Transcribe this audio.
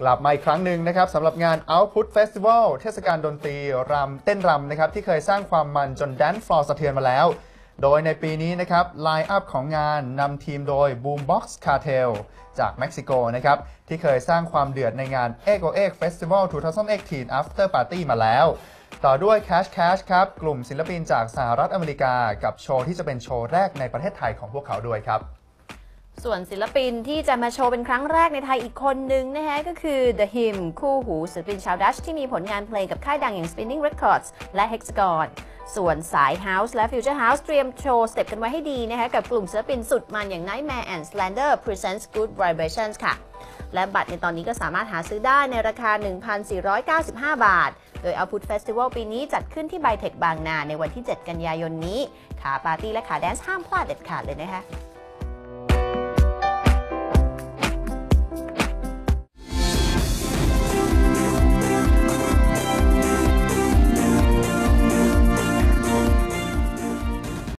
กลับมาอีกครั้งหนึ่งนะครับสำหรับงาน Output Festival เทศกาลดนตรีรำเต้นรำนะครับ ที่เคยสร้างความมันจน dance floor สะเทือนมาแล้ว โดยในปีนี้นะครับ line-up ของงานนำทีมโดย Boombox Cartel จากเม็กซิโกนะครับ ที่เคยสร้างความเดือดในงาน e g o e g Festival 2018 After Party มาแล้ว ต่อด้วย Cash Cash ครับ กลุ่มศิลปินจากสหรัฐอเมริกา กับโชว์ที่จะเป็นโชว์แรกในประเทศไทยของพวกเขาด้วยครับ ส่วนศิลปินที่จะมาโชว์เป็นครั้งแรกในไทยอีกคนนึงนะคะก็คือ The Him คู่หูศิลปินชาวดัชที่มีผลงานเพลงกับค่ายดังอย่าง Spinnin' Records และ Hexagon ส่วนสาย House และ Future House เตรียมโชว์สเต็ปกันไว้ให้ดีนะคะกับกลุ่มศิลปินสุดมันอย่าง NGHTMRE and Slander Presents Gud Vibrations ค่ะ และบัตรในตอนนี้ก็สามารถหาซื้อได้ในราคา 1,495 บาท โดย Output Festival ปีนี้จัดขึ้นที่ไบเทคบางนาในวันที่ 7 กันยายนนี้ ขาปาร์ตี้และขาแดนซ์ห้ามพลาดเด็ดขาดเลยนะคะ